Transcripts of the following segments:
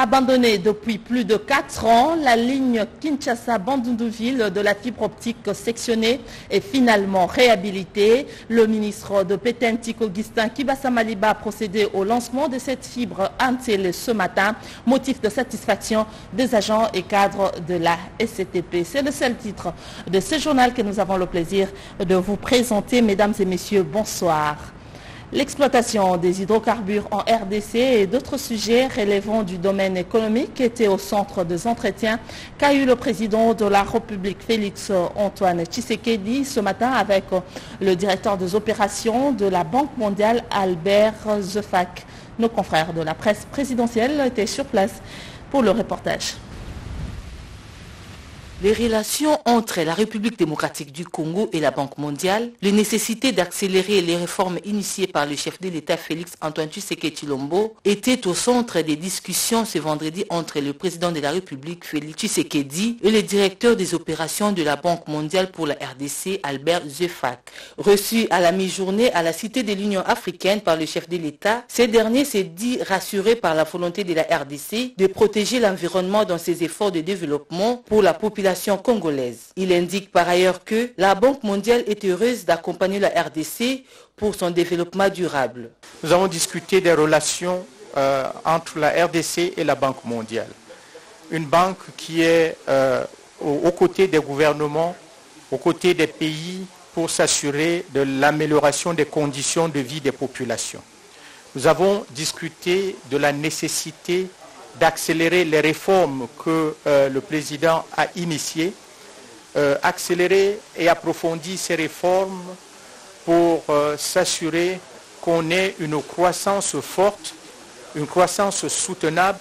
Abandonnée depuis plus de 4 ans, la ligne Kinshasa-Bandundouville de la fibre optique sectionnée est finalement réhabilitée. Le ministre de Pétentique Augustin Kibasa-Maliba a procédé au lancement de cette fibre Antel ce matin, motif de satisfaction des agents et cadres de la SCTP. C'est le seul titre de ce journal que nous avons le plaisir de vous présenter. Mesdames et messieurs, bonsoir. L'exploitation des hydrocarbures en RDC et d'autres sujets relevant du domaine économique étaient au centre des entretiens qu'a eu le président de la République Félix Antoine Tshisekedi ce matin avec le directeur des opérations de la Banque mondiale Albert Zefak. Nos confrères de la presse présidentielle étaient sur place pour le reportage. Les relations entre la République démocratique du Congo et la Banque mondiale, les nécessités d'accélérer les réformes initiées par le chef de l'État Félix Antoine Tshisekedi Chilombo étaient au centre des discussions ce vendredi entre le président de la République Félix Tshisekedi et le directeur des opérations de la Banque mondiale pour la RDC Albert Zefak. Reçu à la mi-journée à la Cité de l'Union africaine par le chef de l'État, ce dernier s'est dit rassuré par la volonté de la RDC de protéger l'environnement dans ses efforts de développement pour la population congolaise. Il indique par ailleurs que la Banque mondiale est heureuse d'accompagner la RDC pour son développement durable. Nous avons discuté des relations euh, entre la RDC et la Banque mondiale. Une banque qui est euh, aux côtés des gouvernements, aux côtés des pays pour s'assurer de l'amélioration des conditions de vie des populations. Nous avons discuté de la nécessité d'accélérer les réformes que euh, le président a initiées, euh, accélérer et approfondir ces réformes pour euh, s'assurer qu'on ait une croissance forte, une croissance soutenable,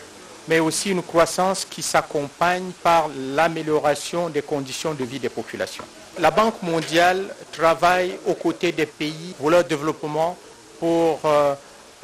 mais aussi une croissance qui s'accompagne par l'amélioration des conditions de vie des populations. La Banque mondiale travaille aux côtés des pays pour leur développement, pour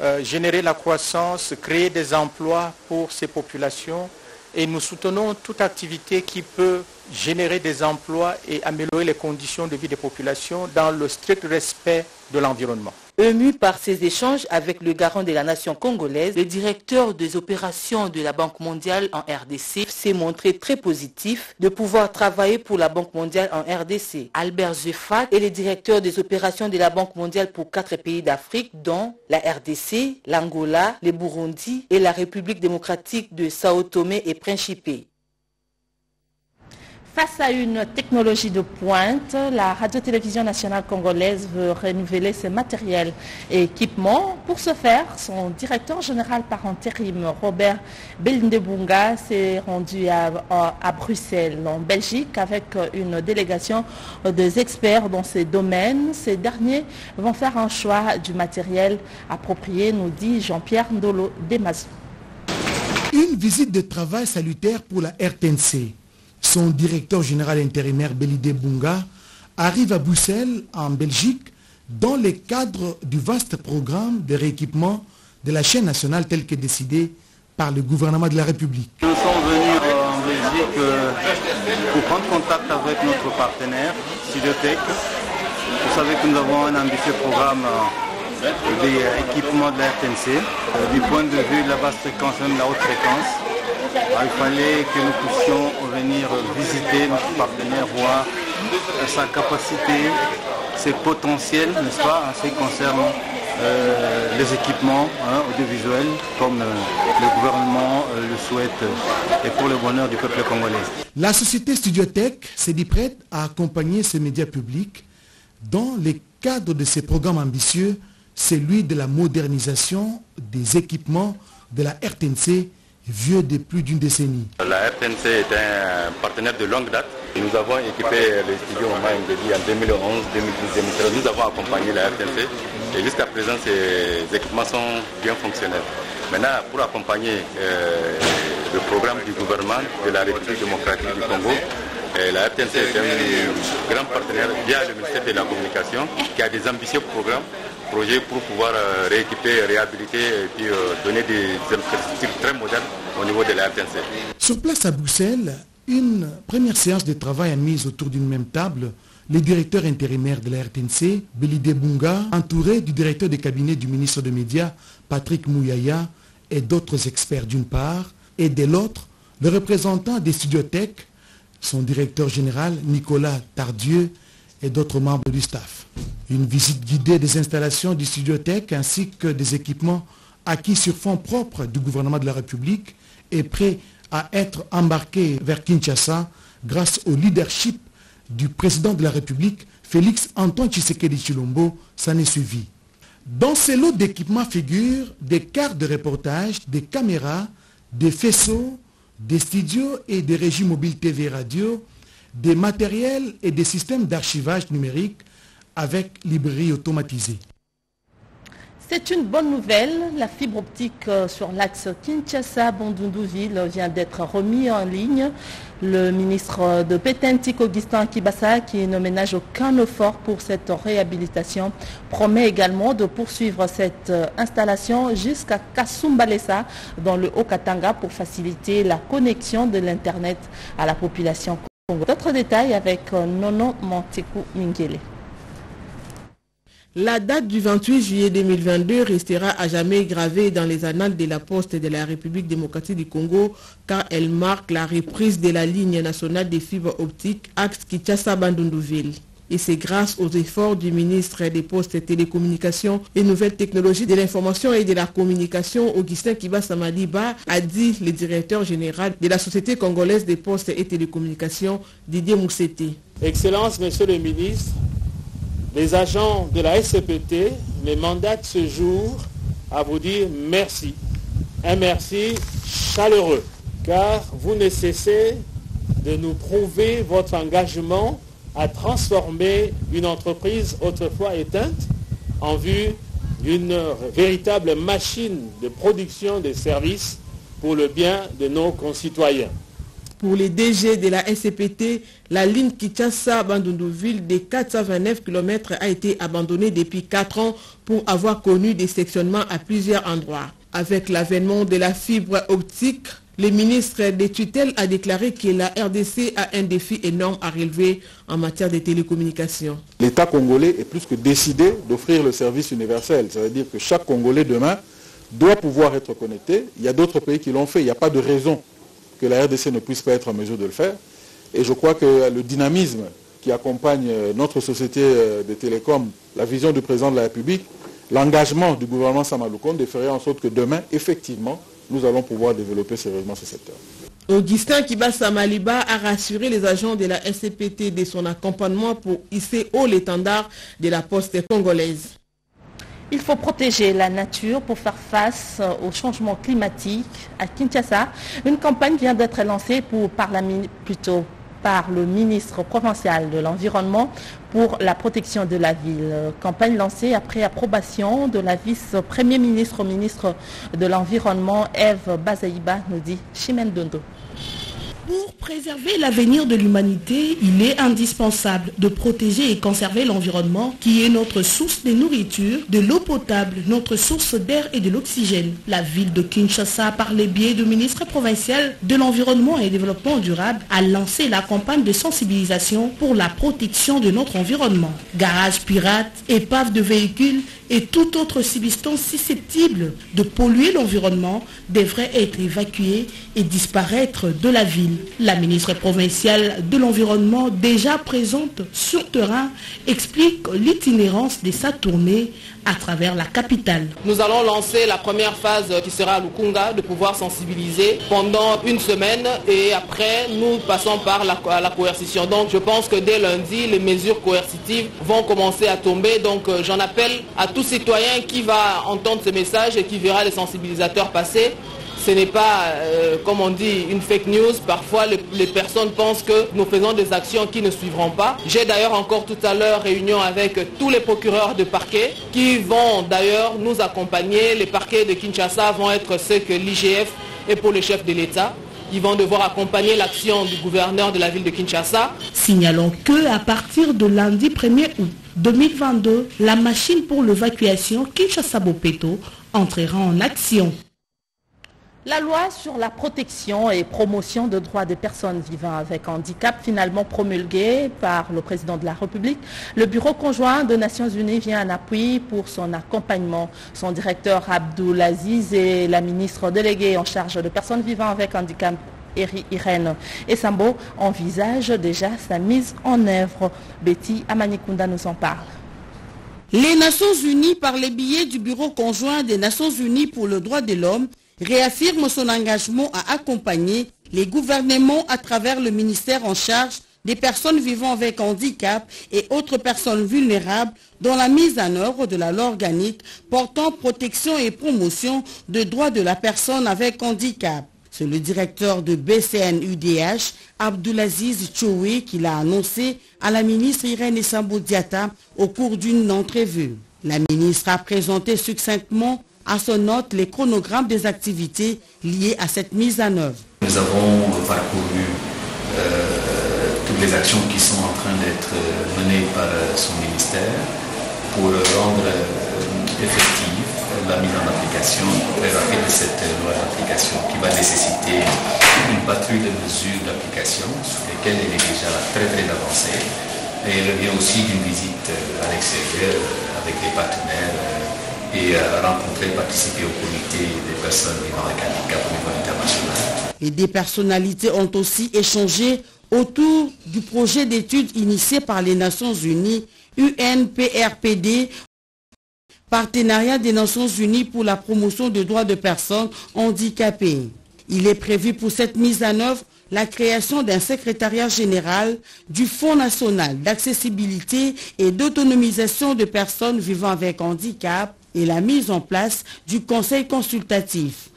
euh, générer la croissance, créer des emplois pour ces populations et nous soutenons toute activité qui peut générer des emplois et améliorer les conditions de vie des populations dans le strict respect de l'environnement. Ému par ces échanges avec le garant de la nation congolaise, le directeur des opérations de la Banque mondiale en RDC s'est montré très positif de pouvoir travailler pour la Banque mondiale en RDC. Albert Zefak est le directeur des opérations de la Banque mondiale pour quatre pays d'Afrique, dont la RDC, l'Angola, le Burundi et la République démocratique de Sao Tomé et Principe. Face à une technologie de pointe, la Radio-Télévision nationale congolaise veut renouveler ses matériels et équipements. Pour ce faire, son directeur général par intérim, Robert Belindebunga, s'est rendu à, Bruxelles, en Belgique, avec une délégation des experts dans ces domaines. Ces derniers vont faire un choix du matériel approprié, nous dit Jean-Pierre Ndolo Demazou. Une visite de travail salutaire pour la RTNC son directeur général intérimaire Belide Bunga arrive à Bruxelles, en Belgique, dans le cadre du vaste programme de rééquipement de la chaîne nationale tel que décidé par le gouvernement de la République. Nous sommes venus en Belgique euh, pour prendre contact avec notre partenaire, Sidotech. Vous savez que nous avons un ambitieux programme euh, d'équipement de la RTNC. Euh, du point de vue de la basse fréquence, même la haute fréquence, il fallait que nous puissions venir visiter notre partenaire, voir sa capacité, ses potentiels, n'est-ce pas, en ce qui concerne euh, les équipements hein, audiovisuels, comme euh, le gouvernement euh, le souhaite, et pour le bonheur du peuple congolais. La société Studiotech s'est dit prête à accompagner ces médias publics dans le cadre de ces programmes ambitieux, celui de la modernisation des équipements de la RTNC vieux de plus d'une décennie. La RTNC est un partenaire de longue date. Nous avons équipé le studio en 2011, 2012, 2013. Nous avons accompagné la RTNC et jusqu'à présent ces équipements sont bien fonctionnels. Maintenant, pour accompagner euh, le programme du gouvernement de la République démocratique du Congo, euh, la RTNC est un grand partenaire via le ministère de la Communication qui a des ambitieux programmes projet pour pouvoir euh, rééquiper, réhabiliter et puis euh, donner des infrastructures très modernes au niveau de la RTNC. Sur place à Bruxelles, une première séance de travail a mise autour d'une même table le directeur intérimaire de la RTNC, Belide Bunga, entouré du directeur de cabinet du ministre des Médias, Patrick Mouyaya, et d'autres experts d'une part, et de l'autre, le représentant des studiothèques, son directeur général Nicolas Tardieu et d'autres membres du staff. Une visite guidée des installations du studiothèque ainsi que des équipements acquis sur fonds propres du gouvernement de la République est prêt à être embarqué vers Kinshasa grâce au leadership du président de la République, Félix Antoine Tshisekedi Chilombo, s'en est suivi. Dans ces lots d'équipements figurent des cartes de reportage, des caméras, des faisceaux, des studios et des régies mobiles TV radio, des matériels et des systèmes d'archivage numérique avec librairie automatisée. C'est une bonne nouvelle. La fibre optique euh, sur l'axe Kinshasa-Bondundouville vient d'être remis en ligne. Le ministre de Pétentik Augustin Kibasa, qui ne ménage aucun effort pour cette réhabilitation, promet également de poursuivre cette euh, installation jusqu'à Kasumbalesa dans le Haut-Katanga pour faciliter la connexion de l'Internet à la population. D'autres détails avec euh, Nono Monteku Mingele. La date du 28 juillet 2022 restera à jamais gravée dans les annales de la Poste de la République démocratique du Congo car elle marque la reprise de la ligne nationale des fibres optiques axe Kinshasa-Bandundouville. Et c'est grâce aux efforts du ministre des Postes et Télécommunications et Nouvelles Technologies de l'Information et de la Communication, Augustin Kiba Samaliba, a dit le directeur général de la Société congolaise des Postes et Télécommunications, Didier Moussete. Excellence, Monsieur le ministre, les agents de la SCPT me mandatent ce jour à vous dire merci. Un merci chaleureux, car vous ne cessez de nous prouver votre engagement à transformer une entreprise autrefois éteinte en vue d'une véritable machine de production de services pour le bien de nos concitoyens. Pour les DG de la SCPT, la ligne Kinshasa-Bandundouville de 429 km a été abandonnée depuis 4 ans pour avoir connu des sectionnements à plusieurs endroits. Avec l'avènement de la fibre optique, le ministre des tutelles a déclaré que la RDC a un défi énorme à relever en matière de télécommunications. L'État congolais est plus que décidé d'offrir le service universel. Ça veut dire que chaque Congolais demain doit pouvoir être connecté. Il y a d'autres pays qui l'ont fait. Il n'y a pas de raison que la RDC ne puisse pas être en mesure de le faire. Et je crois que le dynamisme qui accompagne notre société de télécom, la vision du président de la République, l'engagement du gouvernement Samaloukonde ferait en sorte que demain, effectivement, nous allons pouvoir développer sérieusement ce secteur. Augustin Kibasa Maliba a rassuré les agents de la SCPT de son accompagnement pour hisser haut l'étendard de la poste congolaise. Il faut protéger la nature pour faire face au changement climatique. À Kinshasa, une campagne vient d'être lancée pour, par, la, plutôt, par le ministre provincial de l'Environnement pour la protection de la ville. Campagne lancée après approbation de la vice-premier ministre au ministre de l'Environnement, Eve Bazaïba, nous dit Chimène Dondo. Pour préserver l'avenir de l'humanité, il est indispensable de protéger et conserver l'environnement qui est notre source de nourriture, de l'eau potable, notre source d'air et de l'oxygène. La ville de Kinshasa, par les biais du ministre provincial de l'Environnement et Développement durable, a lancé la campagne de sensibilisation pour la protection de notre environnement. Garages pirates, épaves de véhicules et toute autre substance susceptible de polluer l'environnement devrait être évacuée et disparaître de la ville. La ministre provinciale de l'Environnement, déjà présente sur terrain, explique l'itinérance de sa tournée à travers la capitale. Nous allons lancer la première phase qui sera à Lukunga, de pouvoir sensibiliser pendant une semaine et après nous passons par la, la coercition. Donc je pense que dès lundi, les mesures coercitives vont commencer à tomber. Donc euh, j'en appelle à tout citoyen qui va entendre ce message et qui verra les sensibilisateurs passer ce n'est pas, euh, comme on dit, une fake news. Parfois, les, personnes pensent que nous faisons des actions qui ne suivront pas. J'ai d'ailleurs encore tout à l'heure réunion avec tous les procureurs de parquet qui vont d'ailleurs nous accompagner. Les parquets de Kinshasa vont être ceux que l'IGF est pour le chef de l'État. Ils vont devoir accompagner l'action du gouverneur de la ville de Kinshasa. Signalons que à partir de lundi 1er août 2022, la machine pour l'évacuation Kinshasa-Bopeto entrera en action. La loi sur la protection et promotion de droits des personnes vivant avec handicap, finalement promulguée par le président de la République, le Bureau conjoint des Nations Unies vient en appui pour son accompagnement. Son directeur Abdoulaziz et la ministre déléguée en charge de personnes vivant avec handicap Irène Sambo envisagent déjà sa mise en œuvre. Betty Amanikunda nous en parle. Les Nations Unies, par les billets du Bureau conjoint des Nations Unies pour le droit de l'homme, réaffirme son engagement à accompagner les gouvernements à travers le ministère en charge des personnes vivant avec handicap et autres personnes vulnérables dans la mise en œuvre de la loi organique portant protection et promotion des droits de la personne avec handicap. C'est le directeur de BCN-UDH, Abdulaziz Choué, qui l'a annoncé à la ministre Irène Sambo au cours d'une entrevue. La ministre a présenté succinctement à son note les chronogrammes des activités liées à cette mise en œuvre. Nous avons parcouru euh, toutes les actions qui sont en train d'être menées par son ministère pour rendre euh, effective la mise en application très rapide de cette loi d'application qui va nécessiter une patrouille de mesures d'application sur lesquelles elle est déjà très très avancée. Et elle vient aussi d'une visite à l'extérieur avec des partenaires et rencontrer, participer au comité des personnes vivant avec handicap au niveau international. Et des personnalités ont aussi échangé autour du projet d'études initié par les Nations Unies, UNPRPD, Partenariat des Nations Unies pour la promotion des droits de personnes handicapées. Il est prévu pour cette mise en œuvre la création d'un secrétariat général du Fonds national d'accessibilité et d'autonomisation de personnes vivant avec handicap et la mise en place du conseil consultatif.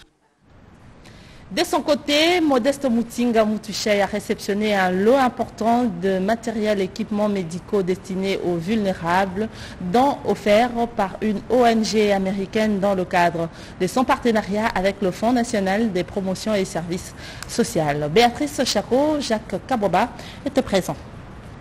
De son côté, Modeste Moutinga Moutouché a réceptionné un lot important de matériel et équipements médicaux destinés aux vulnérables, dont offerts par une ONG américaine dans le cadre de son partenariat avec le Fonds national des promotions et services sociaux. Béatrice Chaco, Jacques Kaboba étaient présents.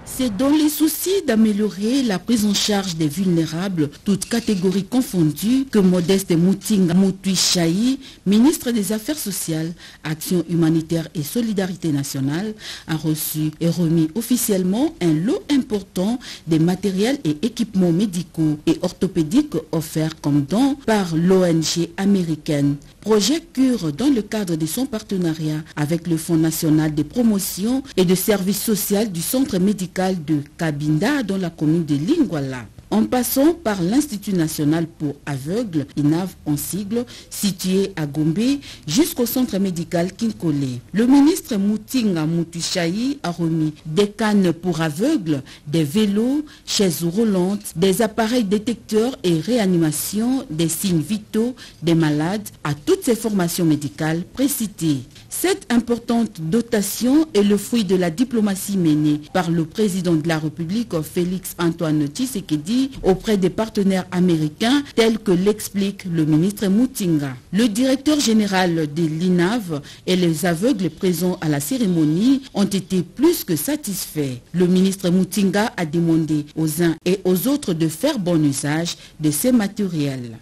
C'est dans les soucis d'améliorer la prise en charge des vulnérables, toutes catégories confondues, que Modeste Moutinga Moutouichaï, ministre des Affaires sociales, Action humanitaire et solidarité nationale, a reçu et remis officiellement un lot important des matériels et équipements médicaux et orthopédiques offerts comme don par l'ONG américaine. Projet Cure dans le cadre de son partenariat avec le Fonds national de promotion et de services sociaux du centre médical de Kabinda dans la commune de Lingwala en passant par l'Institut national pour aveugles, INAV en sigle, situé à Gombe, jusqu'au centre médical Kinkole. Le ministre Moutinga Moutuchaï a remis des cannes pour aveugles, des vélos, chaises roulantes, des appareils détecteurs et réanimation des signes vitaux des malades à toutes ces formations médicales précitées. Cette importante dotation est le fruit de la diplomatie menée par le président de la République, Félix Antoine Tshisekedi, auprès des partenaires américains, tels que l'explique le ministre Moutinga. Le directeur général de l'INAV et les aveugles présents à la cérémonie ont été plus que satisfaits. Le ministre Moutinga a demandé aux uns et aux autres de faire bon usage de ces matériels.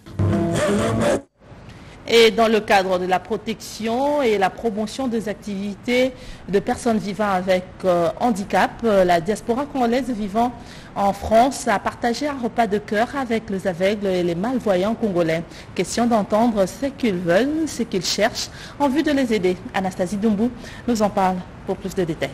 Et dans le cadre de la protection et la promotion des activités de personnes vivant avec euh, handicap, euh, la diaspora congolaise vivant en France a partagé un repas de cœur avec les aveugles et les malvoyants congolais. Question d'entendre ce qu'ils veulent, ce qu'ils cherchent, en vue de les aider. Anastasie Doumbou nous en parle pour plus de détails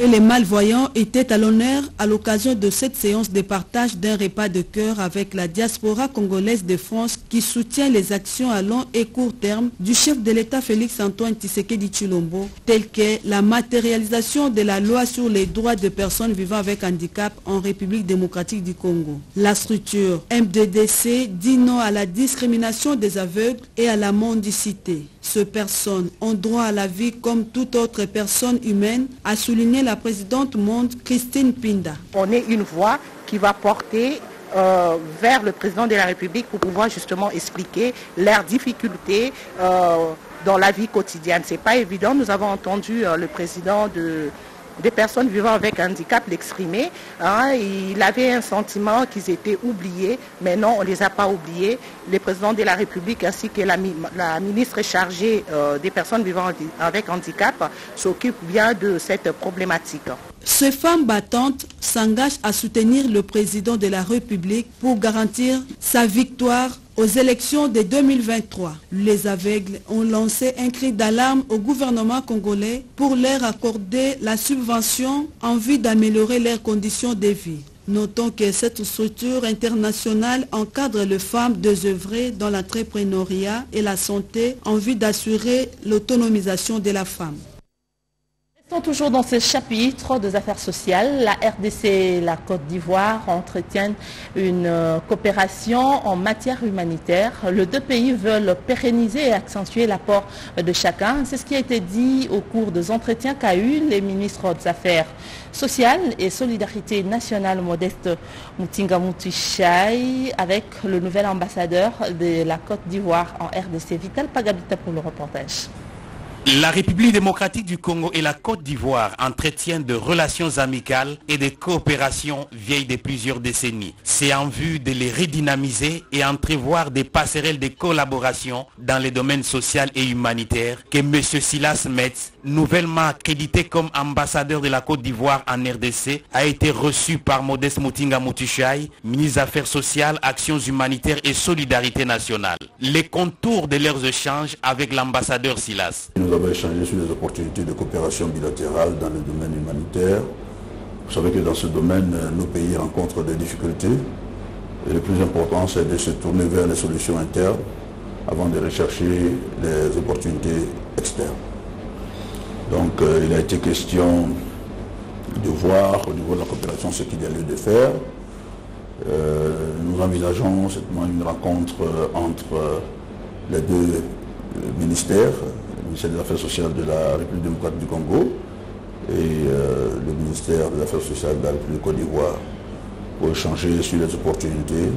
et les malvoyants étaient à l'honneur à l'occasion de cette séance de partage d'un repas de cœur avec la diaspora congolaise de France qui soutient les actions à long et court terme du chef de l'État Félix-Antoine Tshisekedi Chilombo, telles que la matérialisation de la loi sur les droits de personnes vivant avec handicap en République démocratique du Congo. La structure MDDC dit non à la discrimination des aveugles et à la mendicité. Ces personnes ont droit à la vie comme toute autre personne humaine, a souligné la présidente monde Christine Pinda. On est une voix qui va porter euh, vers le président de la République pour pouvoir justement expliquer leurs difficultés euh, dans la vie quotidienne. Ce n'est pas évident. Nous avons entendu euh, le président de des personnes vivant avec handicap l'exprimer. Hein. il avait un sentiment qu'ils étaient oubliés, mais non, on ne les a pas oubliés. Le président de la République ainsi que la, ministre chargée euh, des personnes vivant avec handicap s'occupent bien de cette problématique. Ces femmes battantes s'engagent à soutenir le président de la République pour garantir sa victoire aux élections de 2023. Les aveugles ont lancé un cri d'alarme au gouvernement congolais pour leur accorder la subvention en vue d'améliorer leurs conditions de vie. Notons que cette structure internationale encadre les femmes désœuvrées dans l'entrepreneuriat et la santé en vue d'assurer l'autonomisation de la femme toujours dans ce chapitre des affaires sociales. La RDC et la Côte d'Ivoire entretiennent une euh, coopération en matière humanitaire. Les deux pays veulent pérenniser et accentuer l'apport de chacun. C'est ce qui a été dit au cours des entretiens qu'a eu les ministres des Affaires sociales et solidarité nationale Modeste Moutinga Moutichai avec le nouvel ambassadeur de la Côte d'Ivoire en RDC, Vital Pagabita pour le reportage. La République démocratique du Congo et la Côte d'Ivoire entretiennent de relations amicales et de coopération vieilles de plusieurs décennies. C'est en vue de les redynamiser et entrevoir des passerelles de collaboration dans les domaines social et humanitaires que M. Silas Metz, nouvellement accrédité comme ambassadeur de la Côte d'Ivoire en RDC, a été reçu par Modeste Moutinga Moutichai, ministre des Affaires sociales, Actions humanitaires et Solidarité nationale. Les contours de leurs échanges avec l'ambassadeur Silas avons échangé sur les opportunités de coopération bilatérale dans le domaine humanitaire. Vous savez que dans ce domaine, nos pays rencontrent des difficultés. Et le plus important, c'est de se tourner vers les solutions internes avant de rechercher les opportunités externes. Donc euh, il a été question de voir au niveau de la coopération ce qu'il y a lieu de faire. Euh, nous envisageons certainement une rencontre euh, entre les deux ministères, ministère des Affaires sociales de la République démocratique du Congo et euh, le ministère des Affaires sociales de la République de Côte d'Ivoire pour échanger sur les opportunités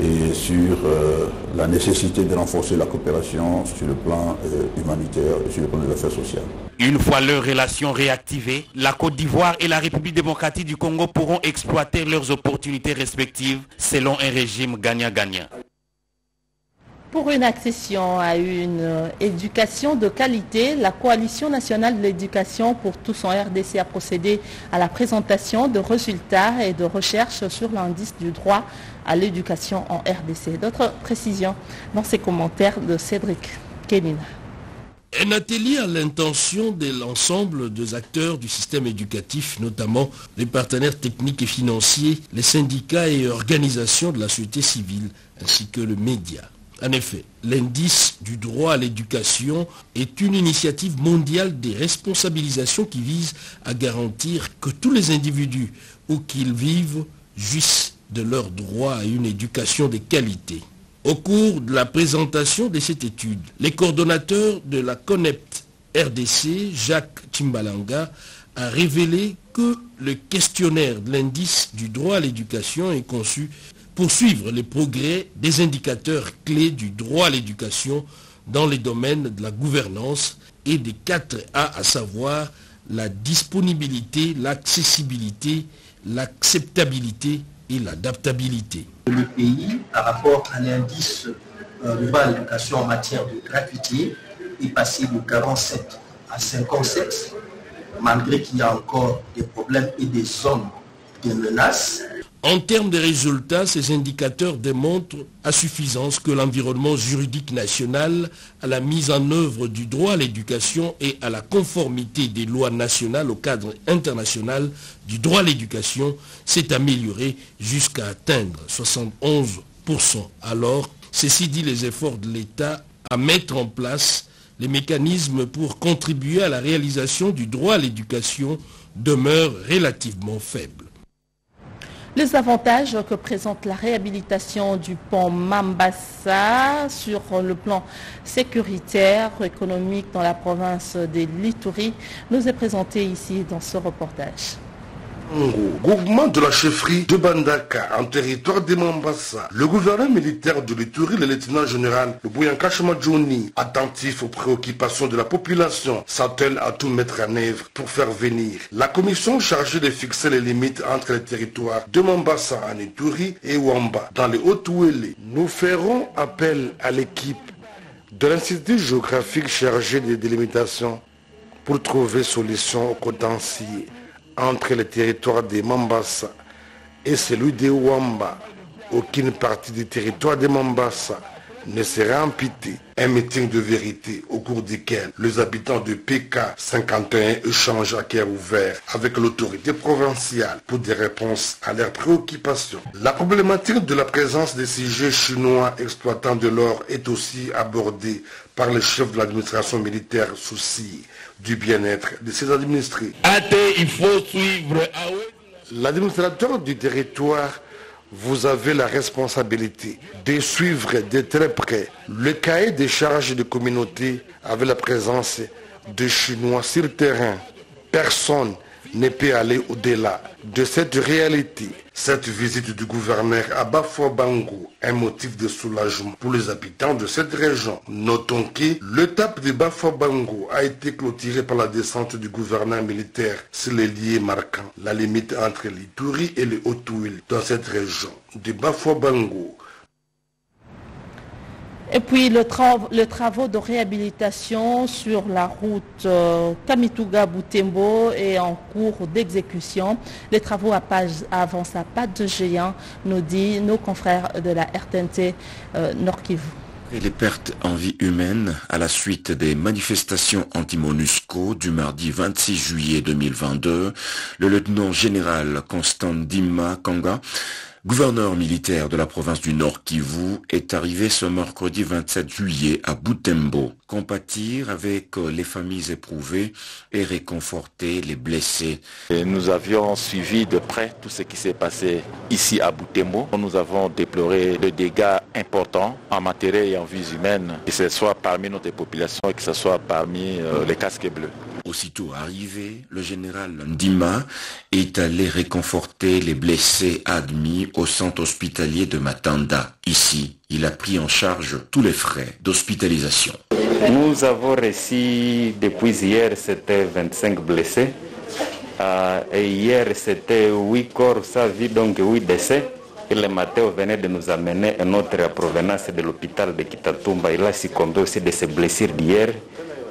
et sur euh, la nécessité de renforcer la coopération sur le plan euh, humanitaire et sur le plan des affaires sociales. Une fois leurs relations réactivées, la Côte d'Ivoire et la République démocratique du Congo pourront exploiter leurs opportunités respectives selon un régime gagnant-gagnant. Pour une accession à une euh, éducation de qualité, la Coalition nationale de l'éducation pour tous en RDC a procédé à la présentation de résultats et de recherches sur l'indice du droit à l'éducation en RDC. D'autres précisions dans ces commentaires de Cédric Kenina. Un atelier à l'intention de l'ensemble des acteurs du système éducatif, notamment les partenaires techniques et financiers, les syndicats et organisations de la société civile, ainsi que le média. En effet, l'indice du droit à l'éducation est une initiative mondiale des responsabilisations qui vise à garantir que tous les individus, où qu'ils vivent, jouissent de leur droit à une éducation de qualité. Au cours de la présentation de cette étude, les coordonnateurs de la CONEPT RDC, Jacques Timbalanga, a révélé que le questionnaire de l'indice du droit à l'éducation est conçu poursuivre les progrès des indicateurs clés du droit à l'éducation dans les domaines de la gouvernance et des 4 A, à savoir la disponibilité, l'accessibilité, l'acceptabilité et l'adaptabilité. Le pays, par rapport à l'indice euh, droit à l'éducation en matière de gratuité, est passé de 47 à 57, malgré qu'il y a encore des problèmes et des zones de menaces. En termes de résultats, ces indicateurs démontrent à suffisance que l'environnement juridique national, à la mise en œuvre du droit à l'éducation et à la conformité des lois nationales au cadre international du droit à l'éducation s'est amélioré jusqu'à atteindre 71%. Alors, ceci dit les efforts de l'État à mettre en place les mécanismes pour contribuer à la réalisation du droit à l'éducation demeurent relativement faibles. Les avantages que présente la réhabilitation du pont Mambassa sur le plan sécuritaire, économique dans la province des Litouris nous est présenté ici dans ce reportage. Groupement de la chefferie de Bandaka en territoire de Mambasa. Le gouverneur militaire de l'Ituri, le lieutenant général Bouyanka Jouni, attentif aux préoccupations de la population, s'attelle à tout mettre en œuvre pour faire venir la commission chargée de fixer les limites entre les territoires de Mambasa en Ituri et Wamba dans les Hautes-Ouélé. Nous ferons appel à l'équipe de l'Institut géographique chargé des délimitations pour trouver solution au contentieux entre les territoires de Mambasa et celui de Wamba. Aucune partie du territoire de Mambasa ne sera amputée. Un meeting de vérité au cours duquel les habitants de PK51 échangent à cœur ouvert avec l'autorité provinciale pour des réponses à leurs préoccupations. La problématique de la présence des sujets chinois exploitant de l'or est aussi abordée par le chef de l'administration militaire souci du bien-être de ses administrés. L'administrateur du territoire vous avez la responsabilité de suivre de très près le cahier des charges de communauté avec la présence de Chinois sur le terrain. Personne ne peut aller au-delà de cette réalité. Cette visite du gouverneur à Bafouabango est un motif de soulagement pour les habitants de cette région. Notons que l'étape de Bafouabango a été clôturée par la descente du gouverneur militaire sur les liés marquant la limite entre l'Ituri et les hautes dans cette région. De Bafouabango, et puis le, travaux de réhabilitation sur la route euh, Kamituga-Boutembo est en cours d'exécution. Les travaux avancent à pas de géant, nous dit nos confrères de la RTNT euh, Nord-Kivu. Les pertes en vie humaine à la suite des manifestations anti-MONUSCO du mardi 26 juillet 2022, le lieutenant général Constant Dima Kanga gouverneur militaire de la province du Nord Kivu, est arrivé ce mercredi 27 juillet à Boutembo, compatir avec les familles éprouvées et réconforter les blessés. nous avions suivi de près tout ce qui s'est passé ici à Boutembo. Nous avons déploré des dégâts importants en matériel et en vies humaines, que ce soit parmi notre population et que ce soit parmi euh, les casques bleus. Aussitôt arrivé, le général Ndima est allé réconforter les blessés admis au centre hospitalier de Matanda. Ici, il a pris en charge tous les frais d'hospitalisation. Nous avons reçu depuis hier, c'était 25 blessés. Euh, et hier, c'était 8 corps sa vie, donc 8 décès. Et le matin, on venait de nous amener un autre provenance de l'hôpital de Kitatumba. Il a succombé aussi de ses blessures d'hier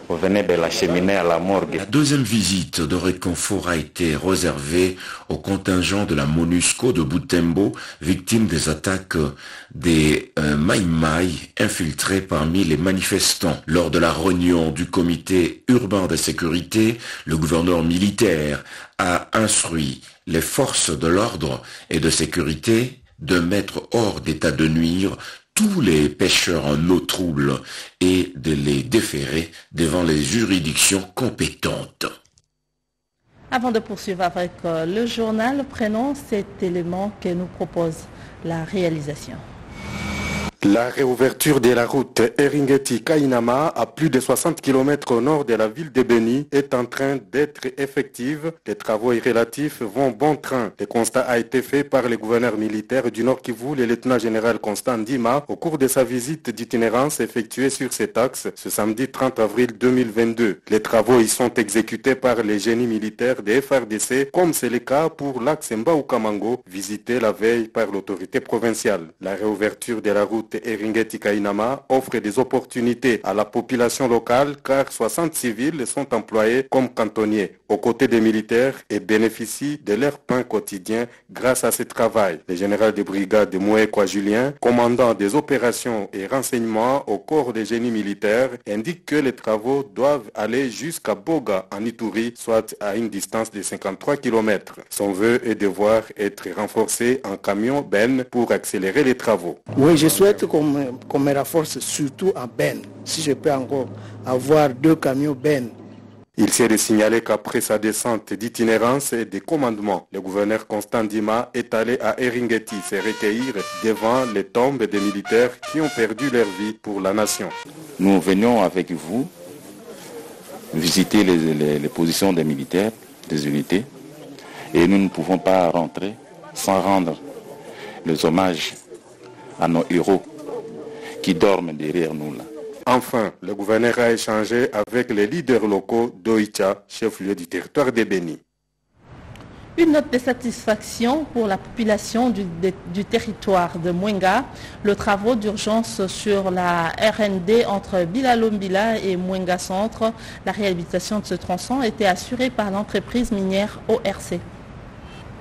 La deuxième visite de réconfort a été réservée au contingent de la MONUSCO de Boutembo, victime des attaques des euh, Maïmaï infiltrés parmi les manifestants. Lors de la réunion du comité urbain de sécurité, le gouverneur militaire a instruit les forces de l'ordre et de sécurité de mettre hors d'état de nuire tous les pêcheurs en eau trouble et de les déférer devant les juridictions compétentes. Avant de poursuivre avec euh, le journal, prenons cet élément que nous propose la réalisation. La réouverture de la route Eringeti-Kainama à plus de 60 km au nord de la ville de Beni est en train d'être effective. Les travaux relatifs vont bon train. Le constat a été fait par le gouverneur militaire du Nord Kivu, le lieutenant général Constant Dima, au cours de sa visite d'itinérance effectuée sur cet axe ce samedi 30 avril 2022. Les travaux y sont exécutés par les génies militaires des FRDC, comme c'est le cas pour l'axe Mbao-Kamango, visité la veille par l'autorité provinciale. La réouverture de la route Eringeti Kainama offre des opportunités à la population locale car 60 civils sont employés comme cantonniers aux côtés des militaires et bénéficient de leur pain quotidien grâce à ce travail. Le général de brigade de Mouekwa Julien, commandant des opérations et renseignements au corps des génies militaires, indique que les travaux doivent aller jusqu'à Boga en Ituri, soit à une distance de 53 km. Son vœu est de voir être renforcé en camion Ben pour accélérer les travaux. Oui, je souhaite qu'on me, renforce surtout en Ben. Si je peux encore avoir deux camions Ben. Il s'est de signaler qu'après sa descente d'itinérance et des commandements, le gouverneur Constant Dima est allé à Eringeti se recueillir devant les tombes des militaires qui ont perdu leur vie pour la nation. Nous venions avec vous visiter les positions des militaires, des unités, Et nous ne pouvons pas rentrer sans rendre les hommages à nos héros qui dorment derrière nous là. Enfin, le gouverneur a échangé avec les leaders locaux d'Oicha, chef-lieu du territoire de Béni. Une note de satisfaction pour la population du territoire de Mwenga. Le travaux d'urgence sur la RND entre Bilalombila et Mwenga Centre, la réhabilitation de ce tronçon était assurée par l'entreprise minière ORC.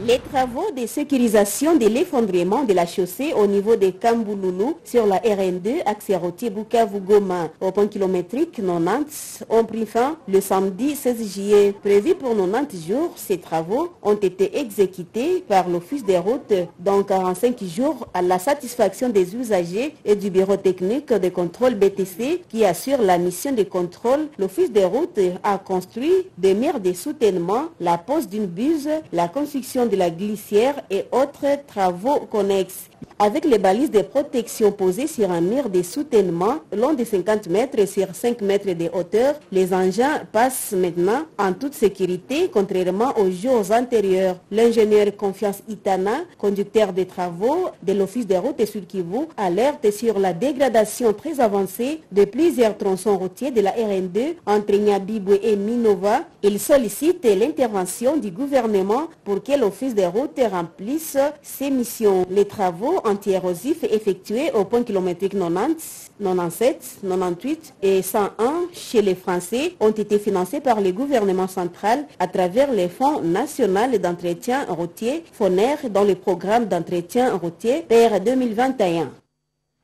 Les travaux de sécurisation de l'effondrement de la chaussée au niveau de Kambouloulou sur la RN2 accès routier Bukavu-Goma au point kilométrique 90 ont pris fin le samedi 16 juillet. Prévu pour 90 jours, ces travaux ont été exécutés par l'Office des routes dans 45 jours à la satisfaction des usagers et du bureau technique de contrôle BTC qui assure la mission de contrôle. L'Office des routes a construit des murs de soutènement, la pose d'une buse, la construction de la glissière et autres travaux connexes. Avec les balises de protection posées sur un mur de soutènement long de 50 mètres sur 5 mètres de hauteur, les engins passent maintenant en toute sécurité contrairement aux jours antérieurs. L'ingénieur Confiance Itana, conducteur des travaux de l'Office des routes et sur Kivu, alerte sur la dégradation très avancée de plusieurs tronçons routiers de la RN2 entre Nyabibwe et Minova. Il sollicite l'intervention du gouvernement pour que l'Office des routes remplisse ses missions. Les travaux anti-érosifs effectués au point kilométrique 90, 97, 98 et 101 chez les Français ont été financés par le gouvernement central à travers les fonds national d'entretien routier, FONER, dans le programme d'entretien routier PR 2021.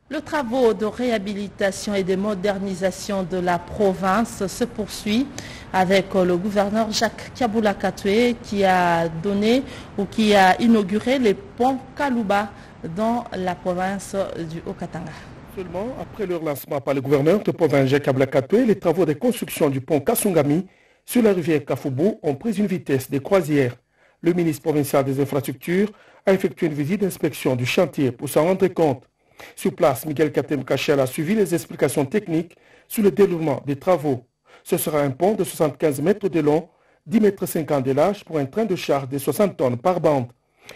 Le travaux de réhabilitation et de modernisation de la province se poursuit avec le gouverneur Jacques Kaboula Katoué qui a donné ou qui a inauguré les ponts Kalouba dans la province du Haut-Katanga. Seulement, après leur lancement par le gouverneur de province Jacques Ablakatoué, les travaux de construction du pont Kasungami sur la rivière Kafoubou ont pris une vitesse de croisière. Le ministre provincial des infrastructures a effectué une visite d'inspection du chantier pour s'en rendre compte. Sur place, Miguel Katem Kachel a suivi les explications techniques sur le déroulement des travaux. Ce sera un pont de 75 mètres de long, 10 mètres 50 de large pour un train de charge de 60 tonnes par bande.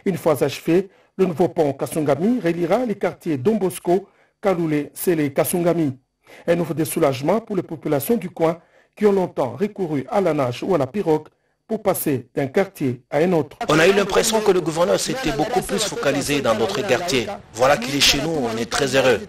Une fois achevé, le nouveau pont Kasungami reliera les quartiers Dombosco, Kaloulé, Sélé et Kasungami. Un offre de soulagement pour les populations du coin qui ont longtemps recouru à la nage ou à la pirogue pour passer d'un quartier à un autre. On a eu l'impression que le gouverneur s'était beaucoup plus focalisé dans notre quartier. Voilà qu'il est chez nous, on est très heureux.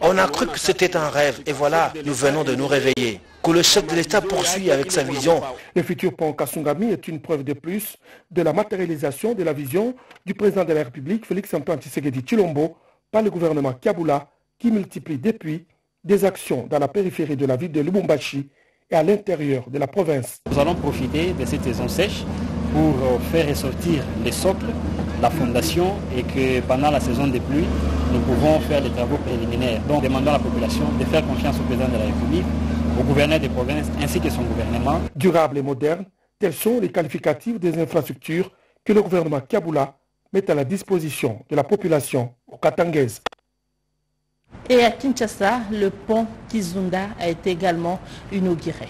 On a cru que c'était un rêve et voilà, nous venons de nous réveiller. Que le chef de l'État poursuit avec sa vision. Le futur pont Kasungami est une preuve de plus de la matérialisation de la vision du président de la République, Félix-Antoine Tshisekedi Chilombo, par le gouvernement Kabula, qui multiplie depuis des actions dans la périphérie de la ville de Lubumbashi et à l'intérieur de la province. Nous allons profiter de cette saison sèche pour euh, faire ressortir les socles, la fondation et que pendant la saison des pluies, nous pouvons faire les travaux préliminaires. Donc demandons à la population de faire confiance au président de la République, au gouverneur des provinces ainsi que son gouvernement. Durable et moderne, tels sont les qualificatifs des infrastructures que le gouvernement Kabula met à la disposition de la population katangaise. Et à Kinshasa, le pont Kizunda a été également inauguré.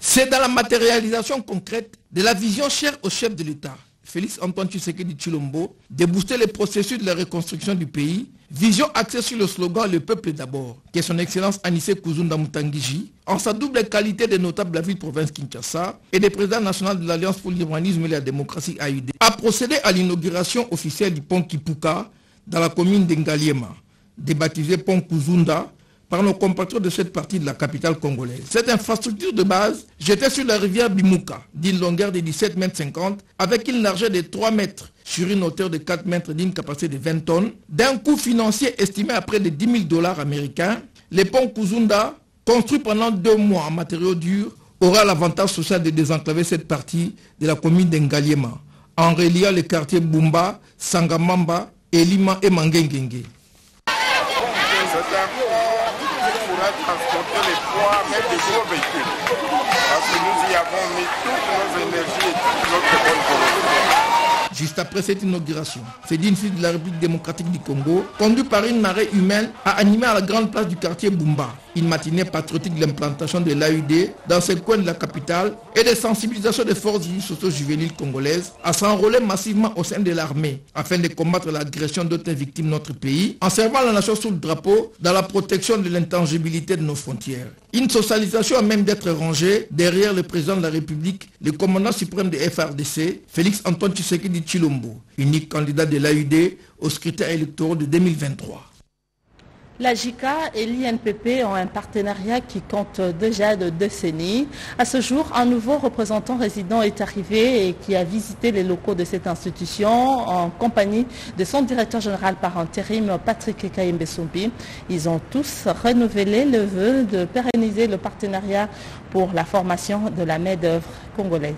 C'est dans la matérialisation concrète de la vision chère au chef de l'État, Félix Antoine Tshisekedi Chilombo, de booster le processus de la reconstruction du pays, vision axée sur le slogan Le peuple d'abord, que son Excellence Anissé Kuzunda Mutangiji, en sa double qualité de notable de la ville-province Kinshasa et de président national de l'Alliance pour l'urbanisme et la démocratie AUD, a procédé à l'inauguration officielle du pont Kipuka dans la commune d'Engaliema, débaptisé pont Kuzunda, par nos compatriotes de cette partie de la capitale congolaise. Cette infrastructure de base jetait sur la rivière Bimuka, d'une longueur de 17 mètres 50, avec une largeur de 3 mètres sur une hauteur de 4 mètres d'une capacité de 20 tonnes, d'un coût financier estimé à près de 10 000 dollars américains. Le pont Kuzunda, construit pendant deux mois en matériaux durs, aura l'avantage social de désenclaver cette partie de la commune d'Engaliema, en reliant les quartiers Bumba, Sangamamba, Elima et Mangengenge. Transporter les poids, même des gros véhicules. Parce que nous y avons mis toutes nos énergies et toute notre bonne volonté. Juste après cette inauguration. C'est d'une fille de la République démocratique du Congo, conduit par une marée humaine, a animé à la grande place du quartier Bumba une matinée patriotique de l'implantation de l'AUD dans ce coin de la capitale et de sensibilisation des forces socio-juvéniles congolaises à s'enrôler massivement au sein de l'armée afin de combattre l'agression d'autres victimes de notre pays en servant la nation sous le drapeau dans la protection de l'intangibilité de nos frontières. Une socialisation a même d'être rangée derrière le président de la République, le commandant suprême de FRDC, Félix Antoine Tshisekedi Chilombo, unique candidat de l'AUD au scrutin électoral de 2023. La JICA et l'INPP ont un partenariat qui compte déjà de décennies. À ce jour, un nouveau représentant résident est arrivé et qui a visité les locaux de cette institution en compagnie de son directeur général par intérim, Patrick Kayembe Ils ont tous renouvelé le vœu de pérenniser le partenariat pour la formation de la main-d'œuvre congolaise.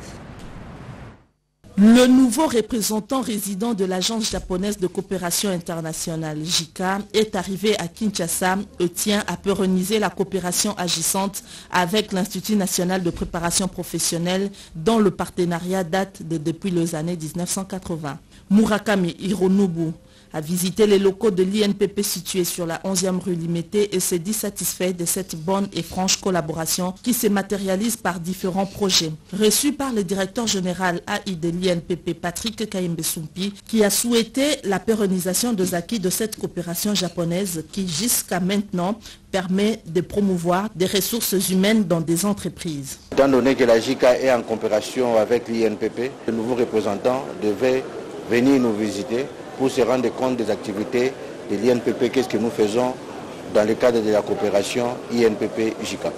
Le nouveau représentant résident de l'Agence japonaise de coopération internationale, JICA, est arrivé à Kinshasa et tient à pérenniser la coopération agissante avec l'Institut national de préparation professionnelle dont le partenariat date de depuis les années 1980. Murakami Hironobu a visité les locaux de l'INPP situés sur la 11e rue Limité et s'est dit satisfait de cette bonne et franche collaboration qui se matérialise par différents projets. Reçu par le directeur général AI de l'INPP, Patrick Kayembe-Sumpi, qui a souhaité la pérennisation des acquis de cette coopération japonaise qui, jusqu'à maintenant, permet de promouvoir des ressources humaines dans des entreprises. Étant donné que la JICA est en coopération avec l'INPP, le nouveau représentant devait venir nous visiter pour se rendre compte des activités de l'INPP, qu'est-ce que nous faisons dans le cadre de la coopération INPP-JICA.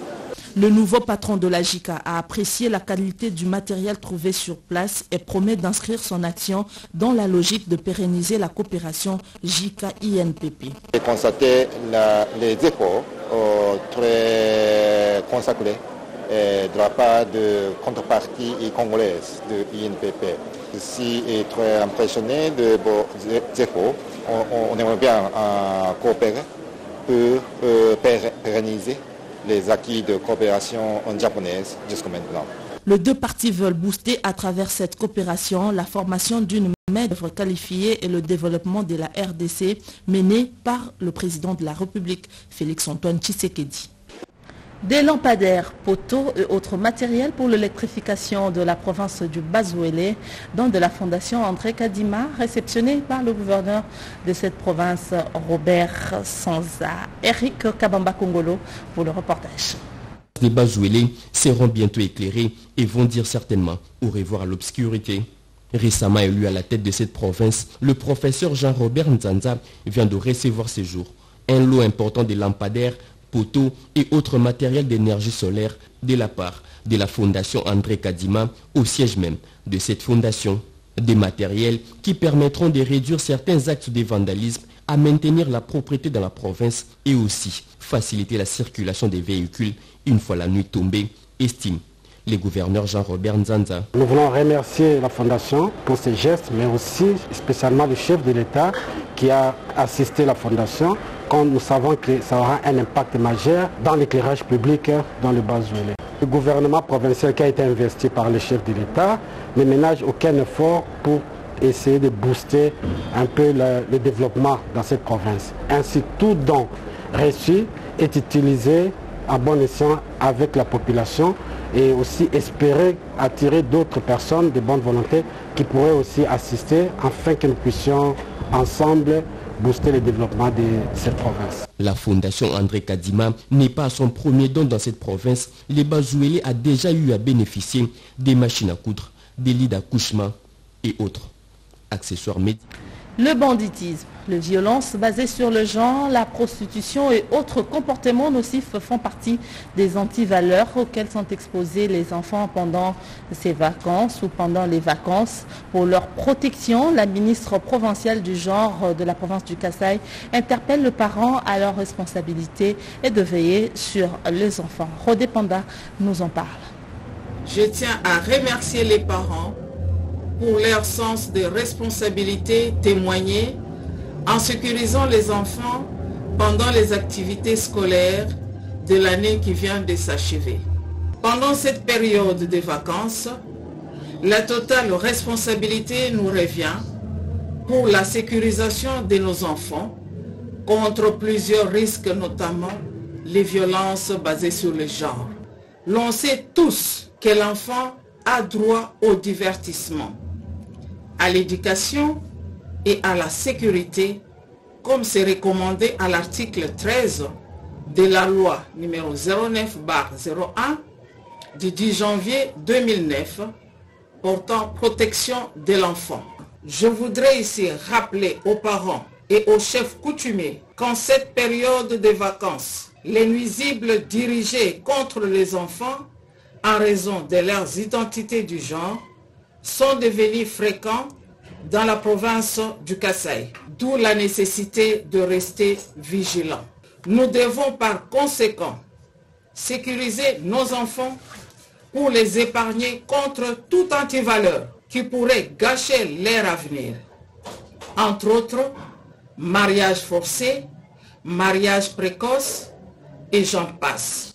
Le nouveau patron de la JICA a apprécié la qualité du matériel trouvé sur place et promet d'inscrire son action dans la logique de pérenniser la coopération JICA-INPP. J'ai constaté les efforts euh, très consacrés de la part de contrepartie congolaise de INPP. Ici est très impressionné de vos efforts. On, aimerait bien coopérer pour euh, pérenniser les acquis de coopération en japonaise jusqu'à maintenant. Les deux parties veulent booster à travers cette coopération la formation d'une main-d'œuvre qualifiée et le développement de la RDC menée par le président de la République, Félix-Antoine Tshisekedi. Des lampadaires, poteaux et autres matériels pour l'électrification de la province du Bazouélé, dont de la fondation André Kadima, réceptionné par le gouverneur de cette province, Robert Sanza. Eric Kabamba Kongolo pour le reportage. Les Bazouélé seront bientôt éclairés et vont dire certainement au revoir à l'obscurité. Récemment élu à la tête de cette province, le professeur Jean-Robert Nzanza vient de recevoir ce jour un lot important de lampadaires poteaux et autres matériels d'énergie solaire de la part de la fondation André Kadima au siège même de cette fondation. Des matériels qui permettront de réduire certains actes de vandalisme, à maintenir la propriété dans la province et aussi faciliter la circulation des véhicules une fois la nuit tombée, estime le gouverneur Jean-Robert Nzanza. Nous voulons remercier la Fondation pour ces gestes, mais aussi spécialement le chef de l'État qui a assisté la Fondation quand nous savons que ça aura un impact majeur dans l'éclairage public dans le Bas-Ouélé. Le gouvernement provincial qui a été investi par le chef de l'État ne ménage aucun effort pour essayer de booster un peu le, développement dans cette province. Ainsi, tout don reçu est utilisé en bon escient avec la population et aussi espérer attirer d'autres personnes de bonne volonté qui pourraient aussi assister afin que nous puissions ensemble La fondation André Kadima n'est pas son premier don dans cette province. Les Bazouélé a déjà eu à bénéficier des machines à coudre, des lits d'accouchement et autres accessoires médicaux. Le banditisme, les violences basées sur le genre, la prostitution et autres comportements nocifs font partie des antivaleurs auxquelles sont exposés les enfants pendant ces vacances ou pendant les vacances. Pour leur protection, la ministre provinciale du genre de la province du Kassai interpelle le parent à leur responsabilité et de veiller sur les enfants. Rodé Panda nous en parle. Je tiens à remercier les parents pour leur sens de responsabilité témoigné en sécurisant les enfants pendant les activités scolaires de l'année qui vient de s'achever. Pendant cette période de vacances, La totale responsabilité nous revient pour la sécurisation de nos enfants contre plusieurs risques, notamment les violences basées sur le genre. L'on sait tous que l'enfant a droit au divertissement, à l'éducation et à la sécurité, comme c'est recommandé à l'article 13 de la loi numéro 09-01 du 10 janvier 2009 portant protection de l'enfant. Je voudrais ici rappeler aux parents et aux chefs coutumiers qu'en cette période de vacances, les nuisibles dirigés contre les enfants en raison de leurs identités du genre sont devenus fréquents dans la province du Kassai, d'où la nécessité de rester vigilants. Nous devons par conséquent sécuriser nos enfants pour les épargner contre toute antivaleur qui pourrait gâcher leur avenir. Entre autres, mariage forcé, mariage précoce et j'en passe.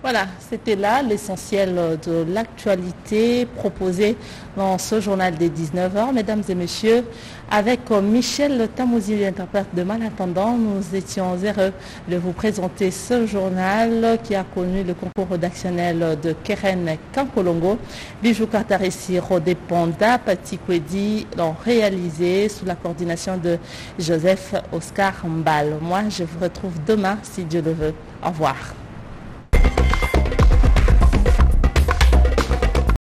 Voilà, c'était là l'essentiel de l'actualité proposée dans ce journal des 19h. Mesdames et messieurs, avec Michel Tamouzi, interprète de Malattendant, nous étions heureux de vous présenter ce journal qui a connu le concours rédactionnel de Keren Kankolongo. Bijou Kartaressi, Rodé Panda, Pati l'ont réalisé sous la coordination de Joseph Oscar Mbal. Moi, je vous retrouve demain si Dieu le veut. Au revoir.